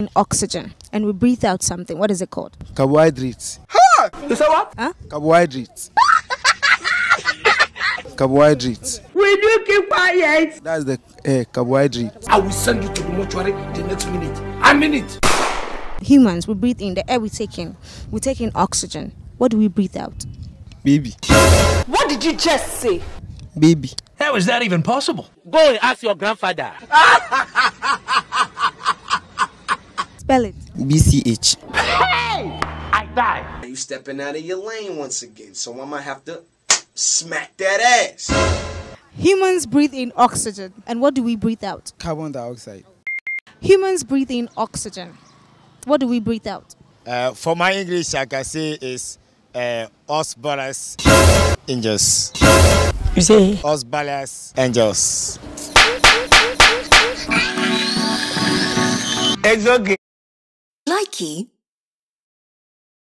in oxygen and we breathe out something. What is it called? Carbohydrates. You say what? Huh? Carbohydrates. carbohydrates. Will you keep quiet? That's the uh, carbohydrate. I will send you to the mortuary the next minute. I mean it. Humans, we breathe in. The air we take in, we take in oxygen. What do we breathe out? Baby. What did you just say? Baby. How is that even possible? Go and ask your grandfather. Spell it. BCH. Hey! I die. You stepping out of your lane once again, so I might have to smack that ass. Humans breathe in oxygen. And what do we breathe out? Carbon dioxide. Humans breathe in oxygen. What do we breathe out? Uh, for my English, I can say is uh, Osbalas angels. You say Os balas angels. It's okay. Likey